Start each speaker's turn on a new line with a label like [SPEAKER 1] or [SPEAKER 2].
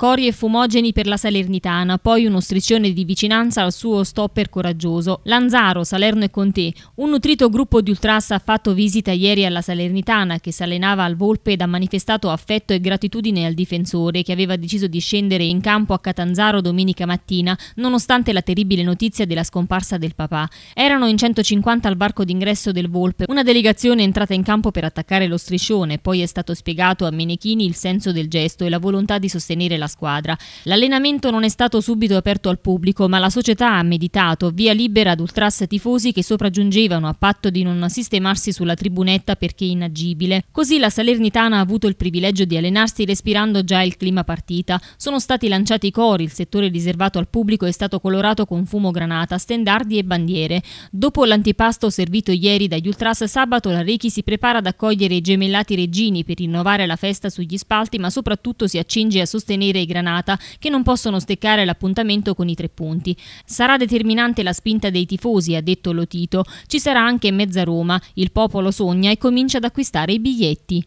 [SPEAKER 1] Cori e fumogeni per la Salernitana, poi uno striscione di vicinanza al suo stopper coraggioso. Lanzaro, Salerno e Conte. Un nutrito gruppo di ultras ha fatto visita ieri alla Salernitana, che si allenava al Volpe ed ha manifestato affetto e gratitudine al difensore, che aveva deciso di scendere in campo a Catanzaro domenica mattina, nonostante la terribile notizia della scomparsa del papà. Erano in 150 al barco d'ingresso del Volpe, una delegazione entrata in campo per attaccare lo striscione, poi è stato spiegato a Menechini il senso del gesto e la volontà di sostenere la squadra. L'allenamento non è stato subito aperto al pubblico, ma la società ha meditato, via libera ad ultras tifosi che sopraggiungevano a patto di non sistemarsi sulla tribunetta perché inagibile. Così la Salernitana ha avuto il privilegio di allenarsi respirando già il clima partita. Sono stati lanciati i cori, il settore riservato al pubblico è stato colorato con fumo granata, stendardi e bandiere. Dopo l'antipasto servito ieri dagli ultras, sabato la Rechi si prepara ad accogliere i gemellati reggini per rinnovare la festa sugli spalti, ma soprattutto si accinge a sostenere i Granata che non possono steccare l'appuntamento con i tre punti. Sarà determinante la spinta dei tifosi, ha detto Lotito. Ci sarà anche mezza Roma. Il popolo sogna e comincia ad acquistare i biglietti.